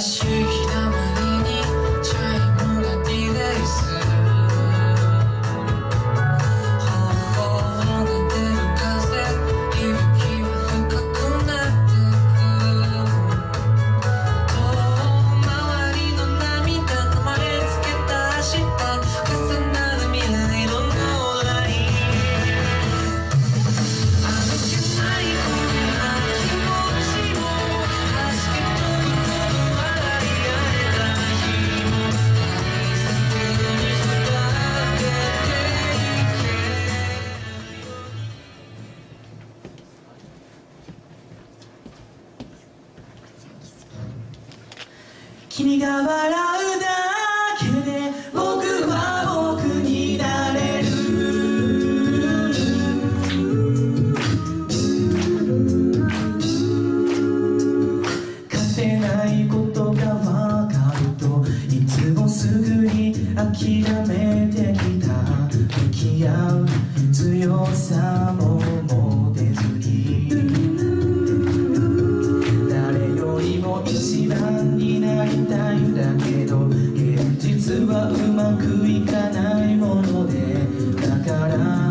しい日君が笑うだけで僕は僕になれる。勝てないことがわかるといつもすぐに諦め実はうまくいかないものでだから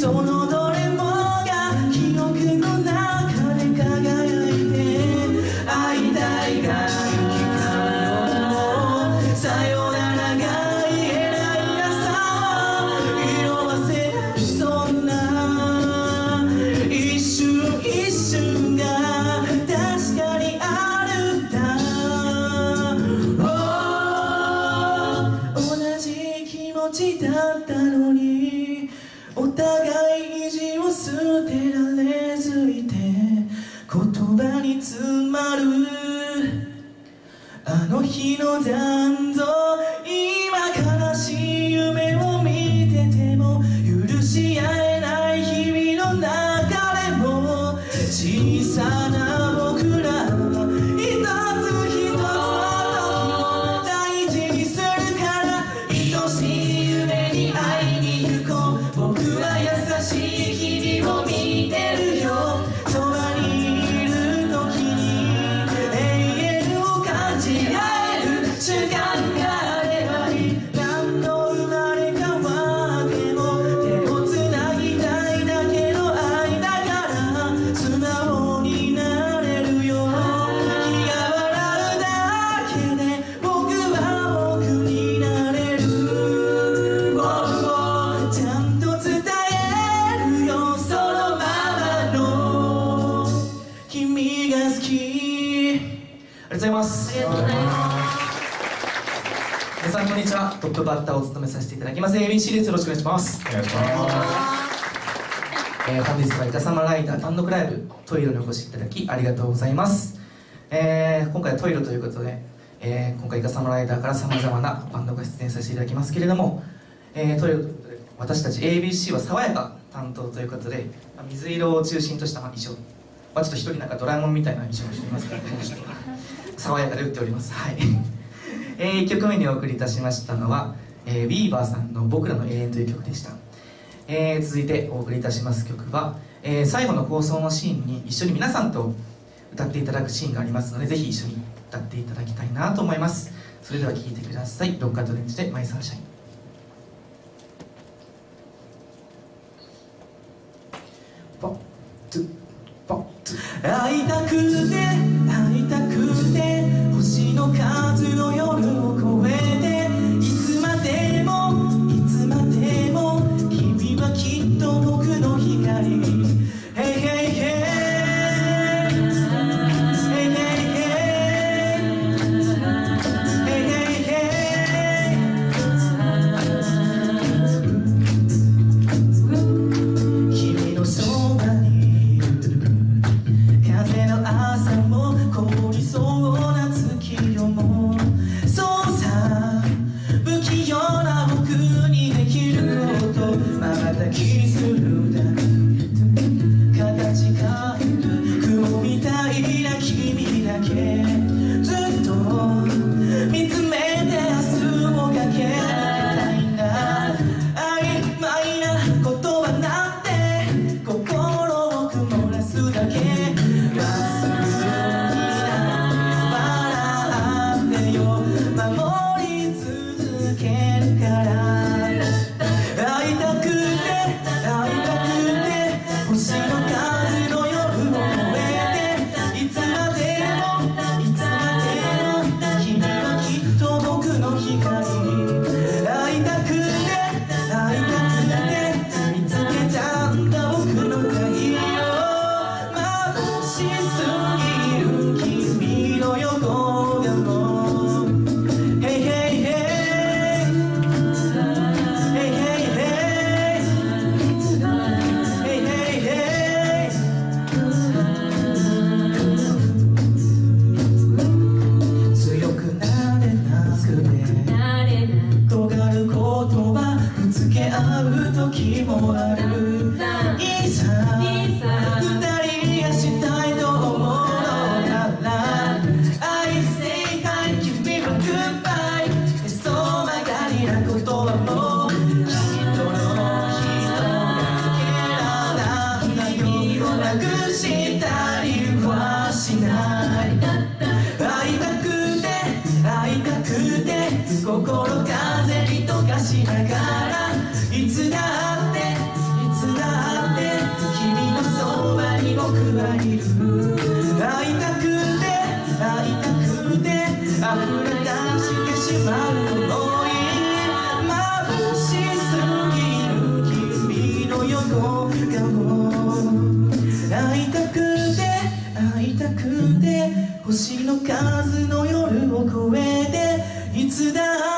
て日の残像ございます。ありがとうございます。皆さんこんにちは。トップバッターを務めさせていただきます。ABC です。よろしくお願いします。お願いします。えー本日はイカサマライダー単独ライブトイロにお越しいただきありがとうございます、えー今回はトイロということで、えー今回イカサマライダーからさまざまなバンドが出演させていただきますけれども、えートイロということで私たち ABC は爽やか担当ということでまあ水色を中心としたまあ衣装、まあ、ちょっと一人なんかドラえもんみたいな衣装をしていますから、ね、ちょっと爽やかで打っております。はい、えー、1曲目にお送りいたしましたのは、えー、ウィーバーさんの「僕らの永遠」という曲でした。えー続いてお送りいたします曲は、えー最後の放送のシーンに一緒に皆さんと歌っていただくシーンがありますのでぜひ一緒に歌っていただきたいなと思います。それでは聴いてください。ロッカートレンジで「マイサンシャイン」会いたくて keys 心風に溶かしながらいつだっていつだって君のそばに僕はいる。会いたくて会いたくて溢れ出してしまう想い。眩しすぎる君の横顔。会いたくて会いたくて星の数の夜を越えいつだ